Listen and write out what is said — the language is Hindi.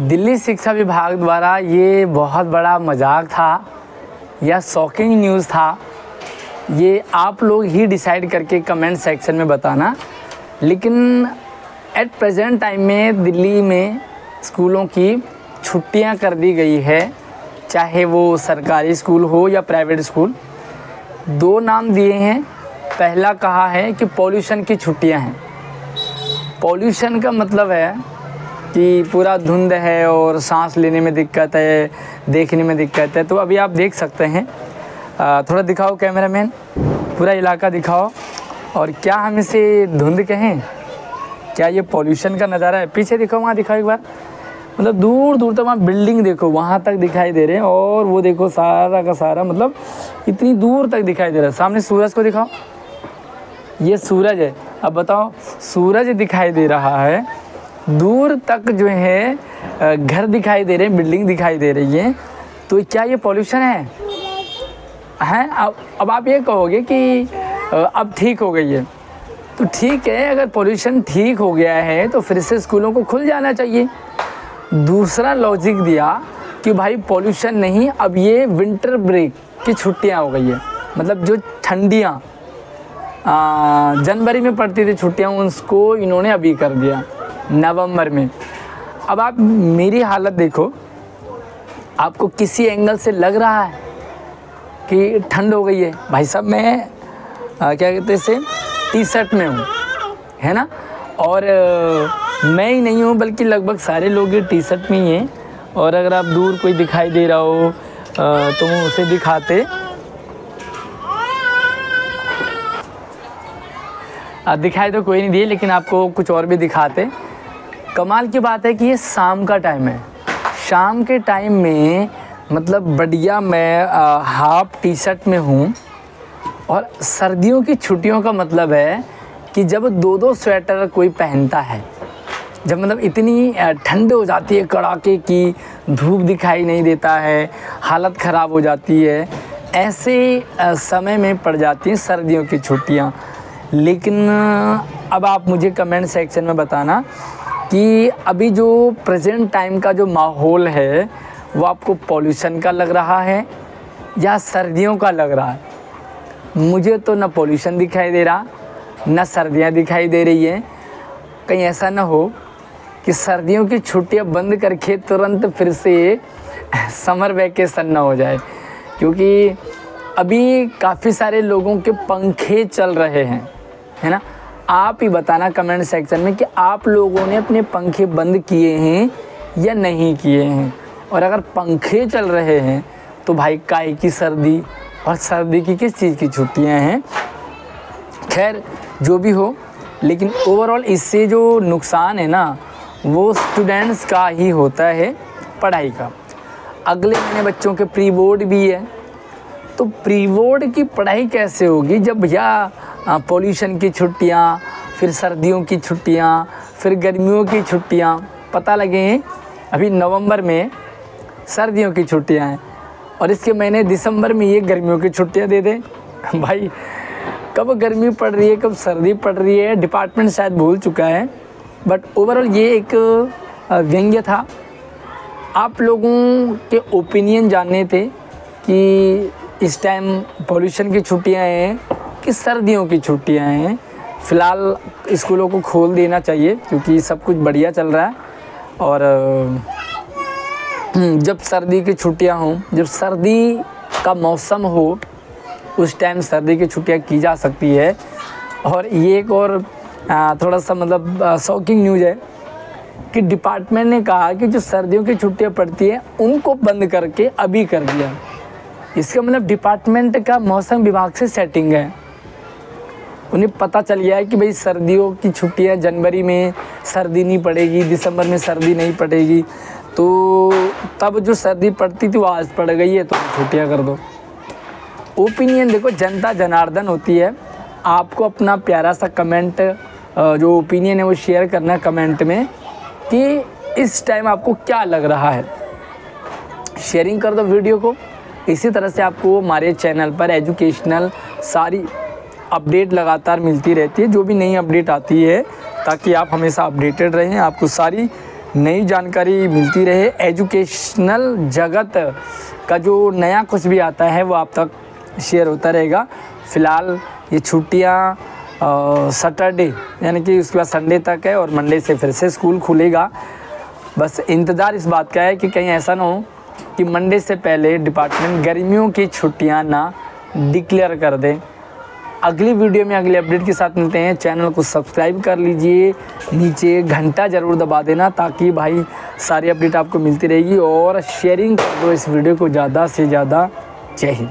दिल्ली शिक्षा विभाग द्वारा ये बहुत बड़ा मज़ाक था, या शॉकिंग न्यूज़ था। ये आप लोग ही डिसाइड करके कमेंट सेक्शन में बताना। लेकिन एट प्रेजेंट टाइम में दिल्ली में स्कूलों की छुट्टियाँ कर दी गई है, चाहे वो सरकारी स्कूल हो या प्राइवेट स्कूल दो नाम दिए हैं। पहला कहा है कि पॉल्यूशन की छुट्टियाँ हैं। पॉल्यूशन का मतलब है कि पूरा धुंध है और सांस लेने में दिक्कत है, देखने में दिक्कत है तो अभी आप देख सकते हैं। थोड़ा दिखाओ कैमरामैन, पूरा इलाका दिखाओ। और क्या हम इसे धुंध कहें? क्या ये पॉल्यूशन का नज़ारा है? पीछे दिखाओ वहाँ दिखाओ एक बार। मतलब दूर दूर तक वहाँ बिल्डिंग देखो, वहाँ तक दिखाई दे रहे हैं। और वो देखो, सारा का सारा मतलब इतनी दूर तक दिखाई दे रहा है। सामने सूरज को दिखाओ। ये सूरज है। अब बताओ, सूरज दिखाई दे रहा है। दूर तक जो है घर दिखाई दे रहे हैं, बिल्डिंग दिखाई दे रही है। तो क्या ये पॉल्यूशन है? हैं? अब अब आप ये कहोगे कि अब ठीक हो गई है। तो ठीक है, अगर पॉल्यूशन ठीक हो गया है तो फिर से स्कूलों को खुल जाना चाहिए। दूसरा लॉजिक दिया कि भाई पॉल्यूशन नहीं, अब ये विंटर ब्रेक की छुट्टियाँ हो गई है। मतलब जो ठंडियाँ जनवरी में पड़ती थी छुट्टियाँ, उसको इन्होंने अभी कर दिया। नवंबर में। अब आप मेरी हालत देखो आपको किसी एंगल से लग रहा है कि ठंड हो गई है। भाई साहब मैं आ, क्या कहते हैं टी शर्ट में हूँ है ना? और आ, मैं ही नहीं हूँ बल्कि लगभग सारे लोग ये टी शर्ट में ही हैं। और अगर आप दूर कोई दिखाई दे रहा हो तो वो उसे दिखाते। दिखाई तो कोई नहीं दिए लेकिन आपको कुछ और भी दिखाते। कमाल की बात है कि ये शाम का टाइम है। शाम के टाइम में मतलब बढ़िया मैं आ, हाफ़ टी शर्ट में हूँ और सर्दियों की छुट्टियों का मतलब है कि जब दो दो स्वेटर कोई पहनता है जब मतलब इतनी ठंड हो जाती है कड़ाके की धूप दिखाई नहीं देता है हालत ख़राब हो जाती है ऐसे समय में पड़ जाती हैं सर्दियों की छुट्टियाँ। लेकिन अब आप मुझे कमेंट सेक्शन में बताना कि अभी जो प्रेजेंट टाइम का जो माहौल है, वो आपको पॉल्यूशन का लग रहा है या सर्दियों का लग रहा है? मुझे तो ना पॉल्यूशन दिखाई दे रहा, ना सर्दियाँ दिखाई दे रही हैं। कहीं ऐसा ना हो कि सर्दियों की छुट्टियाँ बंद करके तुरंत फिर से समर वैकेशन ना हो जाए। क्योंकि अभी काफ़ी सारे लोगों के पंखे चल रहे हैं, है ना? आप ही बताना कमेंट सेक्शन में कि आप लोगों ने अपने पंखे बंद किए हैं या नहीं किए हैं? और अगर पंखे चल रहे हैं तो भाई काय की सर्दी? और सर्दी की किस चीज़ की छुट्टियाँ हैं? खैर, जो भी हो, लेकिन ओवरऑल इससे जो नुकसान है ना, वो स्टूडेंट्स का ही होता है पढ़ाई का। अगले महीने बच्चों के प्री बोर्ड भी है। तो प्री बोर्ड की पढ़ाई कैसे होगी? जब भैया पोल्यूशन की छुट्टियाँ, फिर सर्दियों की छुट्टियाँ, फिर गर्मियों की छुट्टियाँ, पता लगे अभी नवंबर में सर्दियों की छुट्टियाँ हैं और इसके महीने दिसंबर में ये गर्मियों की छुट्टियाँ दे दें। भाई, कब गर्मी पड़ रही है, कब सर्दी पड़ रही है डिपार्टमेंट शायद भूल चुका है बट ओवरऑल ये एक व्यंग्य था। आप लोगों के ओपिनियन जानने थे कि इस टाइम पॉल्यूशन की छुट्टियाँ हैं कि सर्दियों की छुट्टियाँ हैं। फ़िलहाल स्कूलों को खोल देना चाहिए क्योंकि सब कुछ बढ़िया चल रहा है। और जब सर्दी की छुट्टियाँ हों, जब सर्दी का मौसम हो, उस टाइम सर्दी की छुट्टियाँ की जा सकती है। और ये एक और थोड़ा सा मतलब शॉकिंग न्यूज़ है कि डिपार्टमेंट ने कहा कि जो सर्दियों की छुट्टियाँ पड़ती हैं, उनको बंद करके अभी कर दिया। इसका मतलब डिपार्टमेंट का मौसम विभाग से सेटिंग है। उन्हें पता चल गया है कि भाई सर्दियों की छुट्टियाँ जनवरी में सर्दी नहीं पड़ेगी, दिसंबर में सर्दी नहीं पड़ेगी। तो तब जो सर्दी पड़ती थी वो आज पड़ गई है तो छुट्टियाँ कर दो। ओपिनियन देखो, जनता जनार्दन होती है। आपको अपना प्यारा सा कमेंट जो ओपिनियन है वो शेयर करना कमेंट में कि इस टाइम आपको क्या लग रहा है। शेयरिंग कर दो वीडियो को। इसी तरह से आपको हमारे चैनल पर एजुकेशनल सारी अपडेट लगातार मिलती रहती है। जो भी नई अपडेट आती है, ताकि आप हमेशा अपडेटेड रहें, आपको सारी नई जानकारी मिलती रहे। एजुकेशनल जगत का जो नया कुछ भी आता है, वो आप तक शेयर होता रहेगा। फ़िलहाल ये छुट्टियाँ सैटरडे, यानी कि उसके बाद संडे तक है और मंडे से फिर से स्कूल खुलेगा। बस इंतज़ार इस बात का है कि कहीं ऐसा ना हो कि मंडे से पहले डिपार्टमेंट गर्मियों की छुट्टियाँ ना डिक्लेयर कर दे। अगली वीडियो में अगले अपडेट के साथ मिलते हैं। चैनल को सब्सक्राइब कर लीजिए। नीचे घंटा ज़रूर दबा देना ताकि भाई सारी अपडेट आपको मिलती रहेगी और शेयरिंग कर दो इस वीडियो को ज़्यादा से ज़्यादा। चाहिए